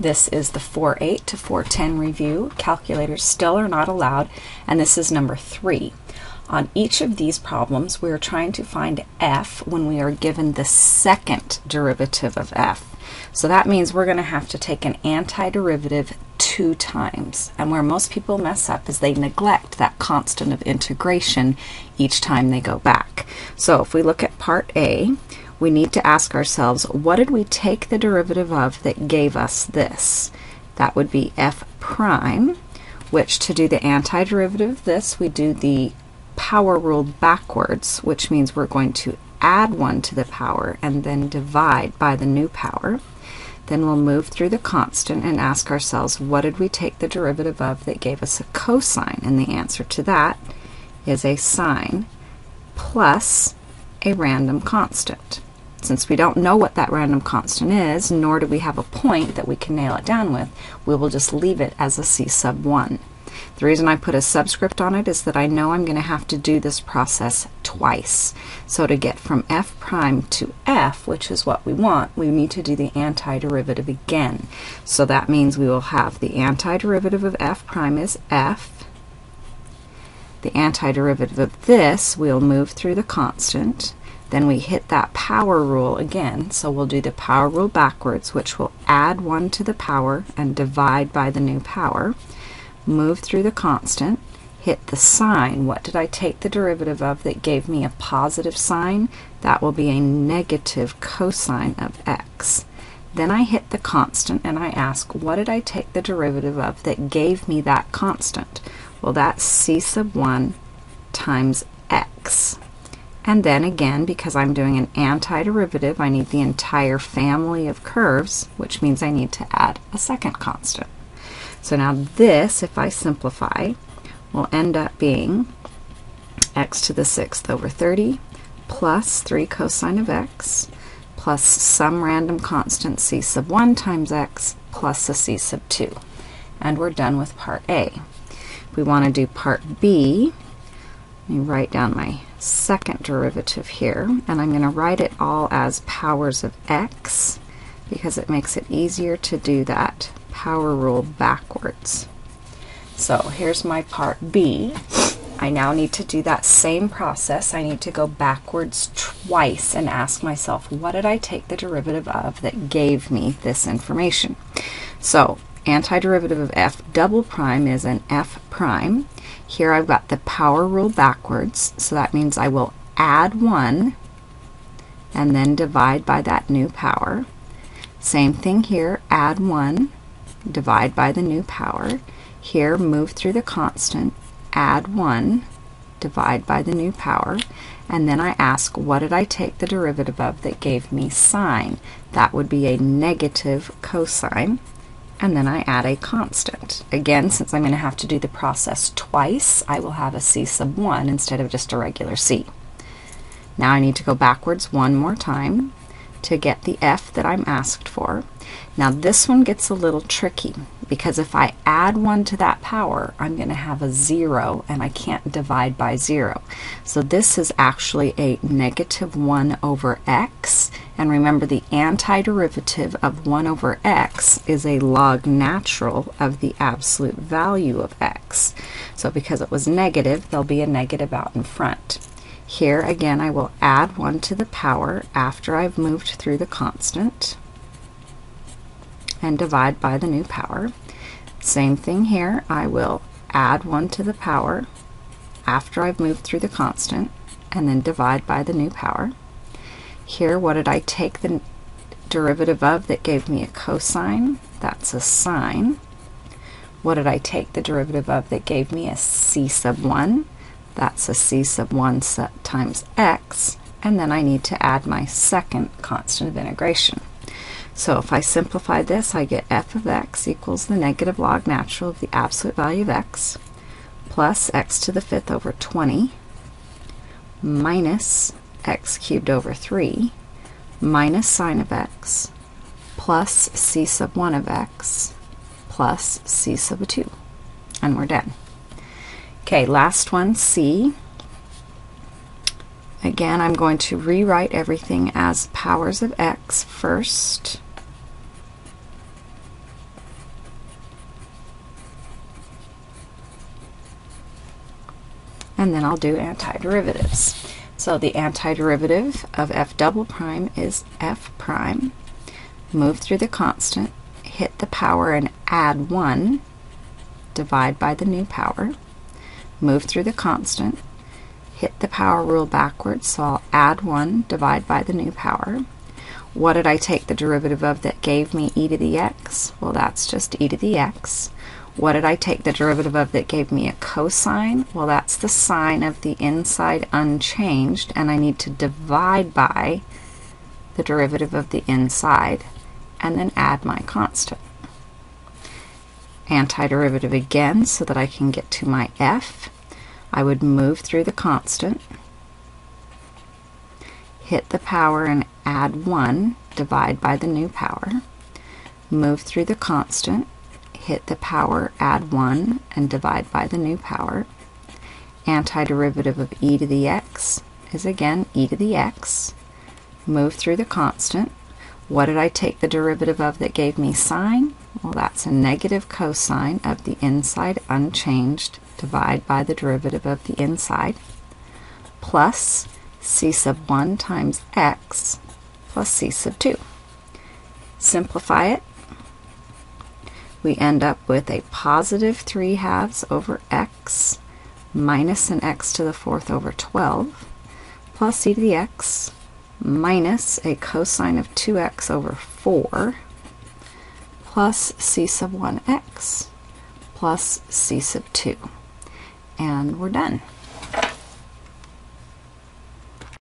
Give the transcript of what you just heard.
This is the 4.8 to 4.10 review. Calculators still are not allowed, and this is number three. On each of these problems, we are trying to find f when we are given the second derivative of f. So that means we're going to have to take an antiderivative two times. And where most people mess up is they neglect that constant of integration each time they go back. So if we look at part A, we need to ask ourselves, what did we take the derivative of that gave us this? That would be f prime, which to do the antiderivative of this, we do the power rule backwards, which means we're going to add 1 to the power and then divide by the new power. Then we'll move through the constant and ask ourselves, what did we take the derivative of that gave us a cosine? And the answer to that is a sine plus a random constant. Since we don't know what that random constant is, nor do we have a point that we can nail it down with, we will just leave it as a c sub 1. The reason I put a subscript on it is that I know I'm going to have to do this process twice. So to get from f prime to f, which is what we want, we need to do the antiderivative again. So that means we will have the antiderivative of f prime is f. The antiderivative of this, we'll move through the constant. Then we hit that power rule again, so we'll do the power rule backwards, which will add 1 to the power and divide by the new power. Move through the constant, hit the sine. What did I take the derivative of that gave me a positive sine? That will be a negative cosine of x. Then I hit the constant and I ask, what did I take the derivative of that gave me that constant? Well, that's c sub 1 times x. And then again, because I'm doing an antiderivative, I need the entire family of curves, which means I need to add a second constant. So now this, if I simplify, will end up being x to the sixth over 30 plus 3 cosine of x plus some random constant c sub 1 times x plus a c sub 2. And we're done with part A. If we want to do part B, let me write down my second derivative here, and I'm going to write it all as powers of x because it makes it easier to do that power rule backwards. So here's my part B. I now need to do that same process. I need to go backwards twice and ask myself, what did I take the derivative of that gave me this information? So antiderivative of f double prime is an f prime. Here I've got the power rule backwards, so that means I will add 1 and then divide by that new power. Same thing here, add 1, divide by the new power. Here, move through the constant, add 1, divide by the new power, and then I ask, what did I take the derivative of that gave me sine? That would be a negative cosine and then I add a constant. Again, since I'm going to have to do the process twice, I will have a c sub 1 instead of just a regular c. Now I need to go backwards one more time to get the f that I'm asked for. Now this one gets a little tricky because if I add 1 to that power, I'm going to have a 0 and I can't divide by 0. So this is actually a negative 1 over x. And remember the antiderivative of 1 over x is a log natural of the absolute value of x. So because it was negative, there'll be a negative out in front. Here again I will add 1 to the power after I've moved through the constant and divide by the new power. Same thing here, I will add 1 to the power after I've moved through the constant and then divide by the new power. Here, what did I take the derivative of that gave me a cosine? That's a sine. What did I take the derivative of that gave me a c sub 1? That's a c sub 1 times x. And then I need to add my second constant of integration. So if I simplify this, I get f of x equals the negative log natural of the absolute value of x plus x to the fifth over 20 minus x cubed over 3 minus sine of x plus c sub 1 of x plus c sub 2. And we're done. Okay, last one, C. Again, I'm going to rewrite everything as powers of x first. And then I'll do antiderivatives. So the antiderivative of f double prime is f prime. Move through the constant, hit the power and add 1, divide by the new power. Move through the constant, hit the power rule backwards, so I'll add 1, divide by the new power. What did I take the derivative of that gave me e to the x? Well, that's just e to the x. What did I take the derivative of that gave me a cosine? Well, that's the sine of the inside unchanged, and I need to divide by the derivative of the inside, and then add my constant. Antiderivative again, so that I can get to my f. I would move through the constant, hit the power and add 1, divide by the new power, move through the constant, hit the power, add 1, and divide by the new power. Antiderivative of e to the x is again e to the x. Move through the constant. What did I take the derivative of that gave me sine? Well, that's a negative cosine of the inside unchanged. Divide by the derivative of the inside. Plus c sub 1 times x plus c sub 2. Simplify it we end up with a positive 3 halves over x minus an x to the fourth over 12 plus e to the x minus a cosine of 2x over 4 plus c sub 1x plus c sub 2. And we're done.